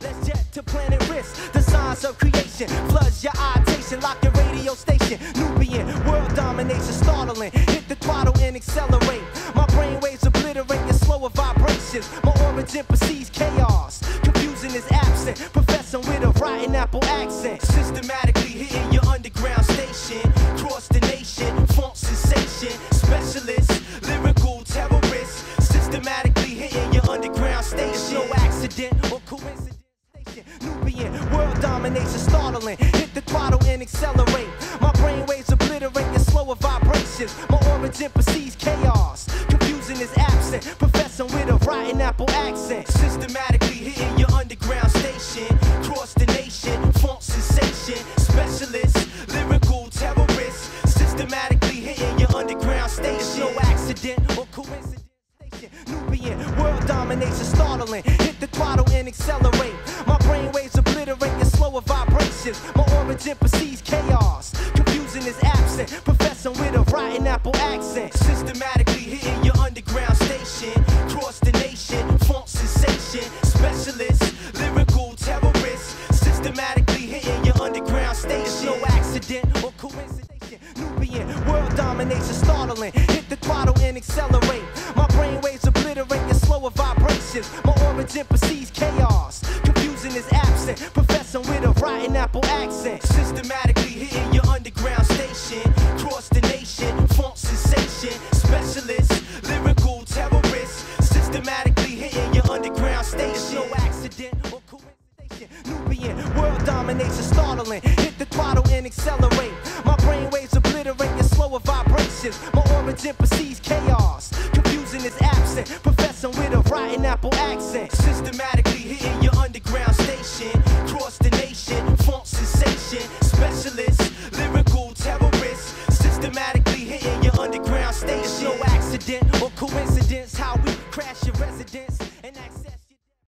Let's jet to planet risk. The signs of creation floods your attention. Lock your radio station. Nubian world domination startling. Hit the throttle and accelerate. My brain waves obliterate your slower vibrations. My origin precedes chaos. Confusion is absent. Professor with a rotten apple accent. Systematically hitting your underground station. Cross the nation. Funk sensation. Specialist. Lyrical terrorist. Systematically hitting your underground station. No accident domination startling. Hit the throttle and accelerate. My brain waves obliterate your slower vibrations. My origin precedes chaos. Confusion is absent. Professor with a rotten apple accent. Systematically hitting your underground station. Cross the nation. Funk sensation. Specialist. Lyrical terrorist. Systematically hitting your underground station. No accident or coincidence. Nubian world domination startling. Hit the throttle and accelerate. My brain Origin precedes chaos. Confusing is absent. Professor with a rotten apple accent. Systematically hitting your underground station. Cross the nation. Funk sensation. Specialist. Lyrical terrorist. Systematically hitting your underground station. No accident or coincidence. Nubian world domination startling. Hit the throttle and accelerate. My brain waves obliterate your slower vibrations. My origin precedes chaos. Confusing is absent. Professor with a rotten apple accent. Systematically hitting your underground station. Cross the nation. Funk sensation. Specialist. Lyrical terrorist. Systematically hitting your underground station. No accident or coincidence. Nubian world domination startling. Hit the throttle and accelerate. My brain waves obliterate your slower vibrations. My origin precedes chaos. Confusing is absent. Professor with a rotten apple accent. Systematically hitting Systematically hitting your underground station. No accident or coincidence how we crash your residence.